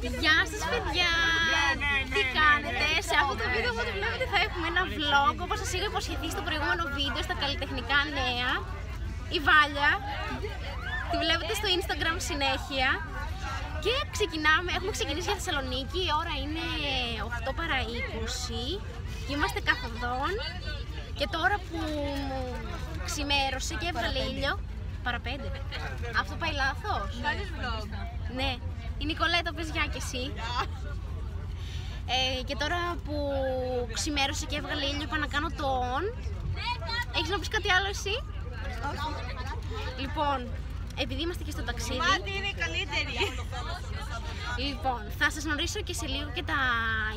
Γεια σας παιδιά! Τι κάνετε! Σε αυτό το βίντεο που βλέπετε θα έχουμε ένα vlog όπως σας είχα υποσχεθεί στο προηγούμενο βίντεο στα καλλιτεχνικά νέα. Η Βάλια τη βλέπετε στο Instagram συνέχεια. Και ξεκινάμε, έχουμε ξεκινήσει για Θεσσαλονίκη η ώρα είναι 8 παρα 20 και είμαστε καθοδόν. Και τώρα που ξημέρωσε και έβγαλε ήλιο παρα 5 αυτό πάει λάθος. Ναι η Νικολέτα πες γεια και εσύ. Ε, και τώρα που ξημέρωσε και έβγαλε ήλιο είπα να κάνω το on. Έχεις να πεις κάτι άλλο εσύ; Όχι. Λοιπόν, επειδή είμαστε και στο ταξίδι... Μάτι είναι καλύτερη. Λοιπόν, θα σας γνωρίσω και σε λίγο και τα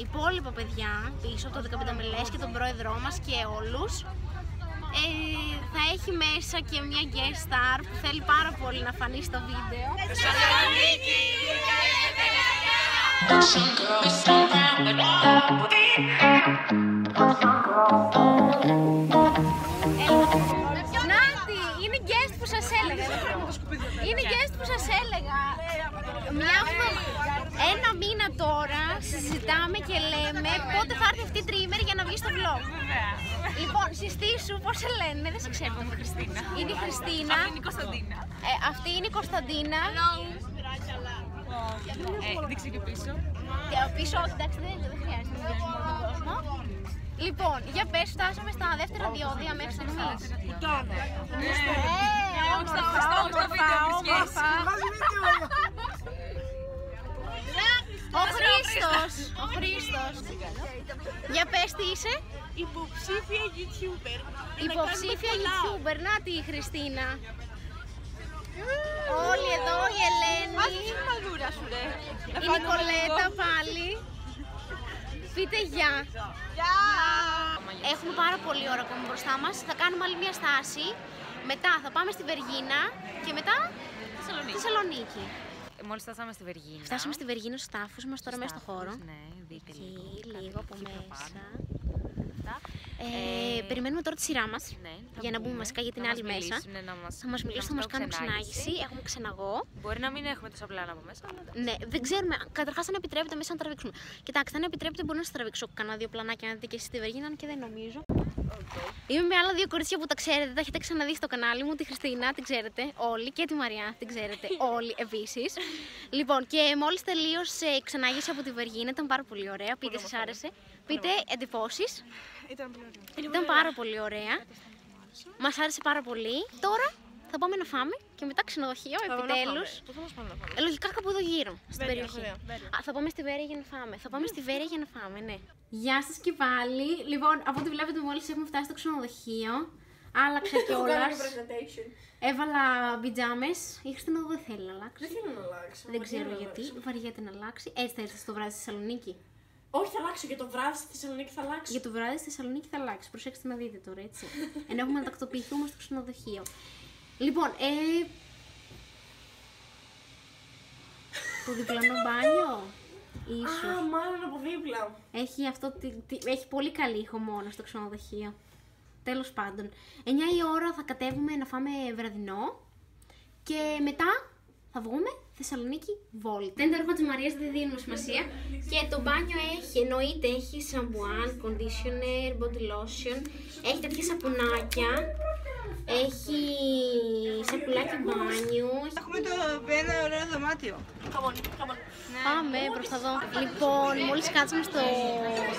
υπόλοιπα παιδιά πίσω, το 15 μελές και τον πρόεδρό μας και όλους. Ε, θα έχει μέσα και μια guest star που θέλει πάρα πολύ να φανεί στο βίντεο. Θεσσαλονίκη! Νάτι, είναι guest που σας έλεγα. Είναι guest που σας έλεγα. Μια ένα μήνα τώρα συζητάμε και λέμε πότε θα έρθει αυτή η τριήμερη για να βγει στο vlog. Λοιπόν, συστήσου, πώς σε λένε, δεν σε ξέρω. Η Χριστίνα. Είναι η Χριστίνα. Αυτή είναι η Κωνσταντίνα. Ε, αυτή είναι η Κωνσταντίνα. Ε, δείξε και πίσω. Και πίσω, όχι, εντάξει, δεν, δεν χρειάζεται να μιλήσουμε με τον κόσμο. Λοιπόν, για πες, φτάσαμε στα δεύτερα διόδια μέχρι στιγμής. Ε, Στα στα στα βίντεο βρίσκες. Ο Χρήστος, ο Χρήστος. Για πες τι είσαι. Υποψήφια YouTuber. Υποψήφια YouTuber, να τη η Χριστίνα. Όλοι εδώ, η Ελένη, μαδούρα σου ρε. η Νικολέτα πάλι. Πείτε γεια. Έχουμε πάρα πολύ ώρα ακόμα μπροστά μας. Θα κάνουμε άλλη μια στάση. Μετά θα πάμε στη Βεργίνα και μετά στη Θεσσαλονίκη. Μόλις φτάσαμε στη Βεργίνα. Φτάσαμε στη Βεργίνα στους τάφους μας τώρα μέσα στο χώρο. Ναι, δείτε Εκεί, λίγο. λίγο από Εκεί πιο μέσα. Πάνω. Αυτά. Ε, περιμένουμε τώρα τη σειρά μας Ναι, θα για να μπούμε μπούμε, βασικά γιατί να είναι μας άλλη μέσα. μιλήσουνε, να μας- Θα μας μιλήσουν, θα να μας μας κάνουν κάνουν ξενάγηση. Έχουμε ξεναγό. Μπορεί να μην έχουμε τόσα πλάνα από μέσα, αλλά εντάξει. Ναι, δεν ξέρουμε. Καταρχάς, αν επιτρέπεται μέσα να τραβήξουμε. Κοιτάξτε, αν επιτρέπεται, μπορεί να σας τραβήξω κανένα δύο πλανάκια να δείτε και εσείς στη Βεργίνα, αν και δεν νομίζω. Είμαι με άλλα δύο κορίτσια που τα ξέρετε, τα έχετε ξαναδεί στο κανάλι μου. Τη Χριστίνα, την ξέρετε όλοι. Και τη Μαριά, την ξέρετε όλοι επίσης. λοιπόν, και μόλις τελείωσε η ξενάγηση από τη Βεργίνα, ήταν πάρα πολύ ωραία. Πείτε, σας άρεσε. Πείτε εντυπώσεις. Ήταν πολύ ωραία. Ήταν πάρα πολύ ωραία. Μας άρεσε πάρα πολύ. Τώρα θα πάμε να φάμε και μετά ξενοδοχείο επιτέλους. Πού θα μας πάνε να φάμε. Ε, Λογικά κάπου εδώ γύρω, στην Βέρεια, περιοχή. ωραία, Βέρεια. Α, θα πάμε στη Βέρεια για να φάμε. Θα πάμε στη Βέρεια για να φάμε, ναι. Γεια σας και πάλι. Λοιπόν, από ό,τι βλέπετε, μόλις έχουμε φτάσει στο ξενοδοχείο. Άλλαξα κιόλας. Έβαλα πιτζάμε. Η Χριστίνα δεν θέλει να αλλάξει. Δεν θέλω να αλλάξω. Δεν μα ξέρω τι να γιατί. αλλάξω. Βαριέται να αλλάξει. Έτσι θα έρθεις το βράδυ στη Θεσσαλονίκη. Όχι, θα αλλάξω και το βράδυ στη Θεσσαλονίκη θα αλλάξω. Για το βράδυ στη Θεσσαλονίκη θα αλλάξει. Προσέξτε να δείτε τώρα, έτσι. Ενώ έχουμε να τακτοποιηθούμε στο ξενοδοχείο. Λοιπόν, ε. Το διπλανό μπάνιο; Ίσως. Α, μάλλον από δίπλα. Έχει, αυτό, τη- τη- έχει πολύ καλή ήχο μόνος στο ξενοδοχείο. Τέλος πάντων. 9 η ώρα θα κατέβουμε να φάμε βραδινό. Και μετά θα βγούμε Θεσσαλονίκη Βόλτα. Δεν είναι το έργο της Μαρίας, δεν δίνουμε σημασία. Και το μπάνιο έχει, εννοείται, έχει σαμπουάν, conditioner, body lotion. Έχει τέτοια σαπουνάκια. Έχει σακουλάκι μπάνιου. Έχουμε το ένα ωραίο δωμάτιο. Πάμε προ τα δω. Λοιπόν, μόλις κάτσαμε στο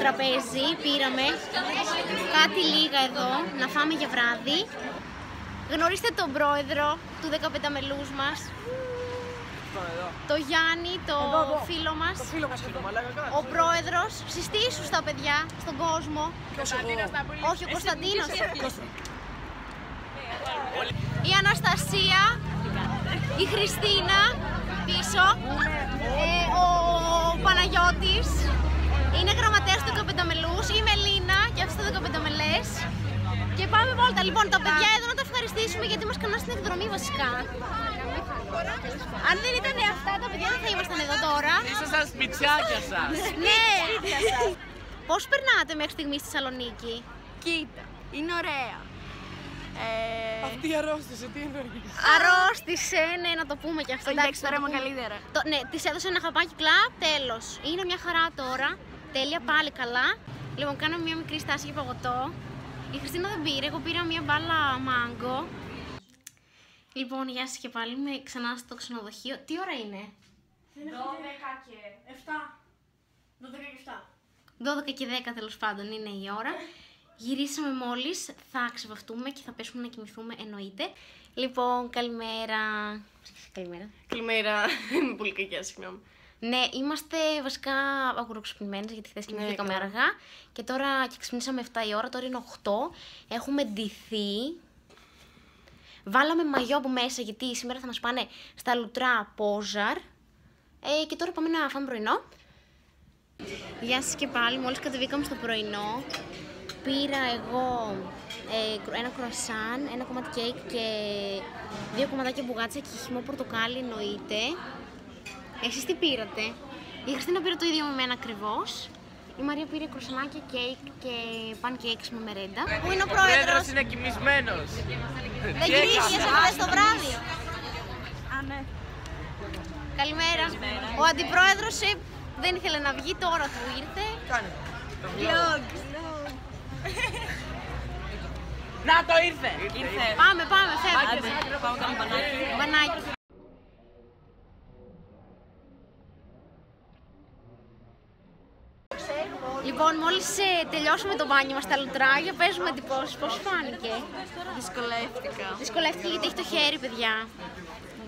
τραπέζι, πήραμε κάτι λίγα εδώ να φάμε για βράδυ. Γνωρίστε τον πρόεδρο του 15 μελούς μας, το Γιάννη, το φίλο μας, Φίλο μας εδώ, μαλάκα ο πρόεδρος, συστήσου στα παιδιά, στον κόσμο. Όχι, ο Κωνσταντίνος. Η Αναστασία, η Χριστίνα πίσω, ε, ο Παναγιώτης, είναι γραμματέας του 15 μελούς, η Μελίνα και αυτή το 15 μελές. Και πάμε βόλτα. Λοιπόν, τα παιδιά εδώ να τα ευχαριστήσουμε γιατί μας κάνουν στην εκδρομή βασικά. Αν δεν ήταν αυτά τα παιδιά δεν θα ήμασταν εδώ τώρα. Ήσασταν σπιτιάκια σας. ναι! Πώς περνάτε μέχρι στιγμής στη Θεσσαλονίκη; Κοίτα, είναι ωραία. Ε, Αυτή αρρώστησε, τι εννοείς; Αρρώστησε, ναι, να το πούμε και αυτό. εντάξει, τώρα να το είμαι πούμε. καλύτερα. Το, ναι, της έδωσε ένα χαπάκι κλαπ, τέλος. Είναι μια χαρά τώρα. Τέλεια, πάλι καλά. Λοιπόν, κάναμε μια μικρή στάση για παγωτό. Η Χριστίνα δεν πήρε, εγώ πήρα μια μπάλα μάγκο. Λοιπόν, γεια σας και πάλι, είμαι ξανά στο ξενοδοχείο. Τι ώρα είναι; 12 και 7. 12 και 7. 12 και 10 τέλος πάντων είναι η ώρα. Γυρίσαμε μόλις, θα ξεβαφτούμε και θα πέσουμε να κοιμηθούμε εννοείται. Λοιπόν, καλημέρα. Καλημέρα. Καλημέρα. Είμαι πολύ κακιά, συγγνώμη. Ναι, είμαστε βασικά αγουροξυπνημένες γιατί χθες κοιμηθήκαμε καλά. αργά και τώρα και ξυπνήσαμε 7 η ώρα, τώρα είναι 8. Έχουμε ντυθεί. Βάλαμε μαγιό από μέσα γιατί σήμερα θα μας πάνε στα λουτρά Πόζαρ. Ε, και τώρα πάμε να φάμε πρωινό. Γεια σας και πάλι, μόλις κατεβήκαμε στο πρωινό. Πήρα εγώ ε, κρου- ένα κρουασάν, ένα κομμάτι κέικ και δύο κομματάκια μπουγάτσα και χυμό πορτοκάλι εννοείται. Εσείς τι πήρατε; Η Χριστίνα πήρε το ίδιο με μένα ακριβώς. Η Μαρία πήρε κρουσανάκια, κέικ και pancakes με μερέντα. Πού είναι ο Ο πρόεδρος πρόεδρος; είναι κοιμισμένος. Δεν γυρίστηκε χθες το βράδυ. Α, ναι. Καλημέρα. Ο αντιπρόεδρος ε, δεν ήθελε να βγει, τώρα του ήρθε. Να το ήρθε. Πάμε, πάμε, φεύγουμε. Άντε, πάω κάνω μπανάκι. Μπανάκι. Λοιπόν, μόλις τελειώσαμε το μπάνιο μας τα λουτράγια, παίζουμε εντυπώσει. Πώς φάνηκε; Δυσκολεύτηκα. Δυσκολεύτηκε γιατί έχει το χέρι, παιδιά.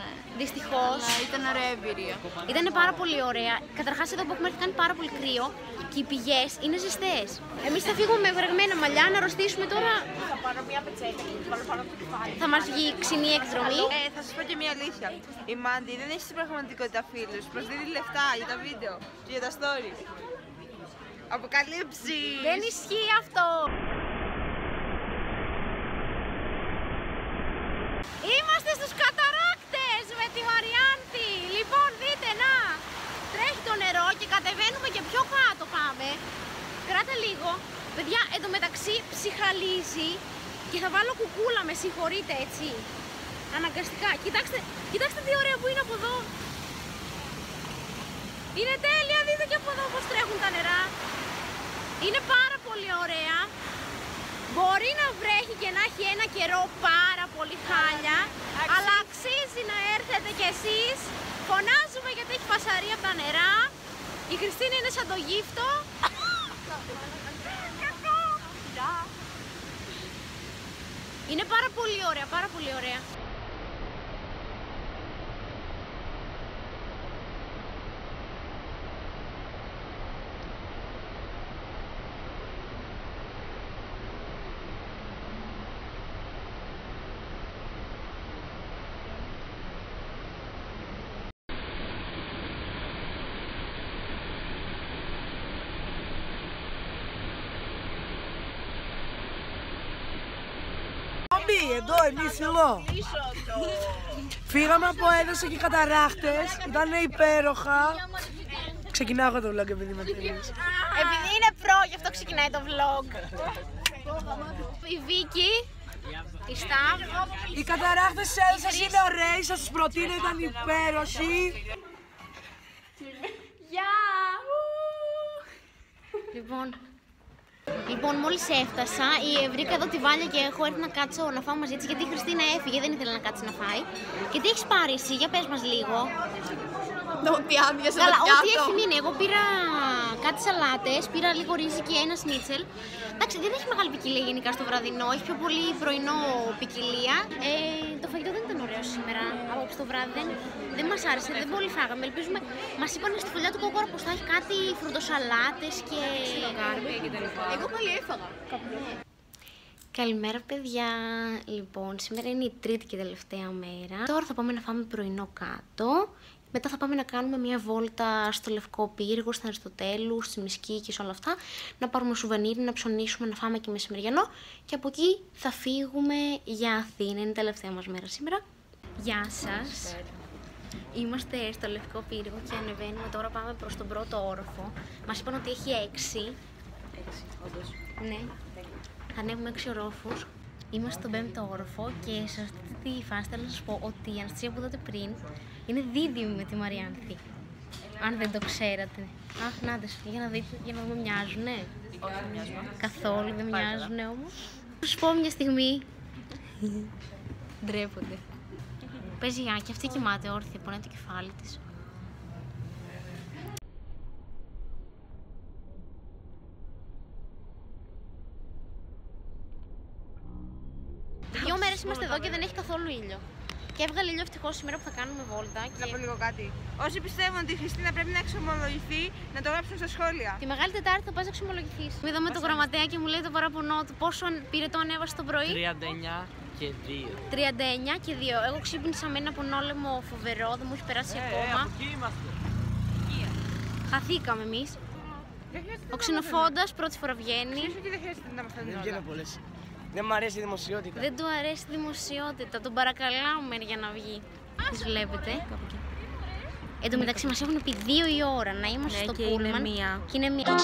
Ναι. Δυστυχώς. Αλλά ήταν ωραία εμπειρία. Ήταν πάρα πολύ ωραία. Καταρχάς, εδώ που έχουμε έρθει κάνει πάρα πολύ κρύο και οι πηγές είναι ζεστές. Εμείς θα φύγουμε με βρεγμένα μαλλιά να αρρωστήσουμε τώρα. Θα πάρω μια πετσέτα και θα βάλω πάνω από το κεφάλι. Θα μας βγει ξινή εκδρομή. Ε, θα σας πω και μια αλήθεια. Η Μάντι δεν έχει στην πραγματικότητα φίλους. Προσδίδει λεφτά για τα βίντεο και για τα story. Αποκαλύψεις! Δεν ισχύει αυτό. Είμαστε στους καταράκτες με τη Μαριάντη. Λοιπόν, δείτε, να, τρέχει το νερό και κατεβαίνουμε και πιο κάτω πάμε. Κράτα λίγο. Παιδιά, εντωμεταξύ ψυχαλίζει και θα βάλω κουκούλα, με συγχωρείτε, έτσι. Αναγκαστικά. Κοιτάξτε, κοιτάξτε τι ωραία που είναι από εδώ. Είναι τέλεια, δείτε και από εδώ πώς τρέχουν τα νερά. Είναι πάρα πολύ ωραία. Μπορεί να βρέχει και να έχει ένα καιρό πάρα πολύ χάλια, αλλά αξίζει να έρθετε κι εσείς. Φωνάζουμε γιατί έχει φασαρία από τα νερά. Η Χριστίνα είναι σαν το γύφτο. Είναι πάρα πολύ ωραία, πάρα πολύ ωραία. Εδώ, εμείς εδώ. Φύγαμε από έδωσε και καταράχτες, ήταν υπέροχα. Ξεκινάω εγώ το vlog επειδή είμαι τελείως. Επειδή είναι προ, γι' αυτό ξεκινάει το vlog. Η Βίκη, η Σταβ, Οι καταράχτες της Έλσας είναι ωραίοι, σας τους προτείνω, ήταν υπέροχοι. Γεια! Λοιπόν, λοιπόν μόλις έφτασα, η βρήκα εδώ τη Βάλια και έχω έρθει να κάτσω να φάω μαζί της γιατί η Χριστίνα έφυγε, δεν ήθελε να κάτσει να φάει. Και τι έχεις πάρει εσύ, για πες μας λίγο. Ό,τι άδειασε Καλά, ό,τι έχει μείνει. Εγώ πήρα κάτι σαλάτες, πήρα λίγο ρύζι και ένα σνίτσελ. Εντάξει, δεν έχει μεγάλη ποικιλία γενικά στο βραδινό, έχει πιο πολύ πρωινό ποικιλία. Ε, το φαγητό δεν ήταν ωραίο σήμερα. Απόψε το βράδυ δεν, δεν μας άρεσε, δεν πολύ φάγαμε. Ελπίζουμε, μας είπαν στη φωλιά του κόκορα πως θα έχει κάτι φρουντοσαλάτες και. Εγώ πάλι έφαγα. Καλημέρα παιδιά. Λοιπόν, σήμερα είναι η τρίτη και τελευταία μέρα. Τώρα θα πάμε να φάμε πρωινό κάτω. Μετά θα πάμε να κάνουμε μια βόλτα στο Λευκό Πύργο, στην Αριστοτέλους, στη Μισκή και σε όλα αυτά. Να πάρουμε σουβενίρι, να ψωνίσουμε, να φάμε και μεσημεριανό. Και από εκεί θα φύγουμε για Αθήνα. Είναι η τελευταία μας μέρα σήμερα. Γεια σας. Είμαστε στο Λευκό Πύργο και ανεβαίνουμε. Τώρα πάμε προς τον πρώτο όροφο. Μας είπαν ότι έχει έξι. Ναι. Θα ανέβουμε έξι ορόφους. Είμαστε στον πέμπτο όροφο και σε αυτή τη φάση θέλω να σας πω ότι η Αναστασία που είδατε πριν είναι δίδυμη με τη Μαριάνθη. Αν δεν το ξέρατε. Αχ, να δες, για να δείτε, για να δούμε, μοιάζουνε. Όχι, δεν μοιάζουμε. Καθόλου δεν μοιάζουνε όμως. Θα σου πω μια στιγμή. Ντρέπονται. Παίζει για και αυτή κοιμάται όρθια, πονάει το κεφάλι της. Δύο μέρες είμαστε εδώ και δεν έχει καθόλου ήλιο. Και έβγαλε ήλιο ευτυχώς σήμερα που θα κάνουμε βόλτα. Να πω Και λίγο κάτι. Όσοι πιστεύουν ότι η Χριστίνα πρέπει να εξομολογηθεί, να το γράψουν στα σχόλια. τη Μεγάλη Τετάρτη θα πας να εξομολογηθείς. Είδαμε το γραμματέα και μου λέει το παραπονό του πόσο πήρε το ανέβασε το πρωί; 39 και 2. 39 και 2. Εγώ ξύπνησα με ένα πονόλεμο φοβερό, δεν μου έχει περάσει Ε, ακόμα. από εκεί είμαστε. Χαθήκαμε εμείς. Δεν χρειάζεται Ο ξενοφόντας πρώτη φορά βγαίνει. Νομίζω ότι δεν χρειάζεται να μαθαίνουν Δεν όλα. βγαίνω πολλές. Δεν μου αρέσει η δημοσιότητα. Δεν του αρέσει η δημοσιότητα. Τον παρακαλάμε για να βγει. Τι βλέπετε. Εν τω μεταξύ μας έχουν πει δύο η ώρα να είμαστε Ναι, στο και είναι πούλμαν. μία. Και είναι μία.